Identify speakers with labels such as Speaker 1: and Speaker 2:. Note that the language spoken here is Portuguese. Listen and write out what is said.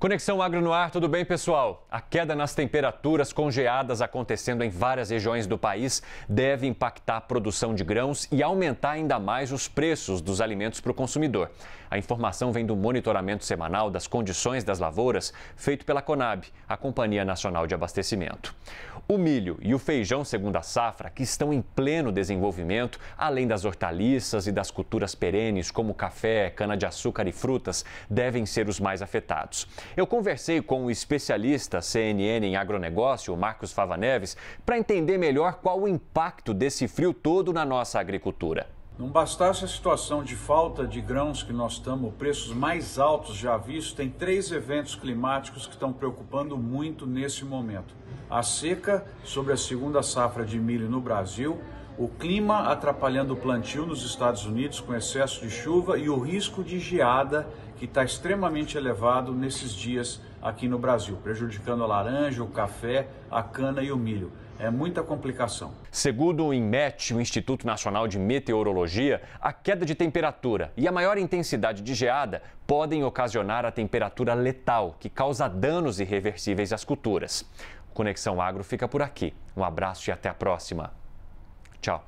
Speaker 1: Conexão Agro no ar, tudo bem, pessoal? A queda nas temperaturas congeadas acontecendo em várias regiões do país deve impactar a produção de grãos e aumentar ainda mais os preços dos alimentos para o consumidor. A informação vem do monitoramento semanal das condições das lavouras, feito pela Conab, a Companhia Nacional de Abastecimento. O milho e o feijão segunda safra, que estão em pleno desenvolvimento, além das hortaliças e das culturas perenes como café, cana-de-açúcar e frutas, devem ser os mais afetados. Eu conversei com o especialista CNN em agronegócio, Marcos Fava Neves, para entender melhor qual o impacto desse frio todo na nossa agricultura.
Speaker 2: Não bastasse a situação de falta de grãos que nós estamos, preços mais altos já vistos, tem três eventos climáticos que estão preocupando muito nesse momento. A seca sobre a segunda safra de milho no Brasil, o clima atrapalhando o plantio nos Estados Unidos com excesso de chuva e o risco de geada que está extremamente elevado nesses dias aqui no Brasil, prejudicando a laranja, o café, a cana e o milho. É muita complicação.
Speaker 1: Segundo o INMET, o Instituto Nacional de Meteorologia, a queda de temperatura e a maior intensidade de geada podem ocasionar a temperatura letal, que causa danos irreversíveis às culturas. Conexão Agro fica por aqui. Um abraço e até a próxima. Tchau.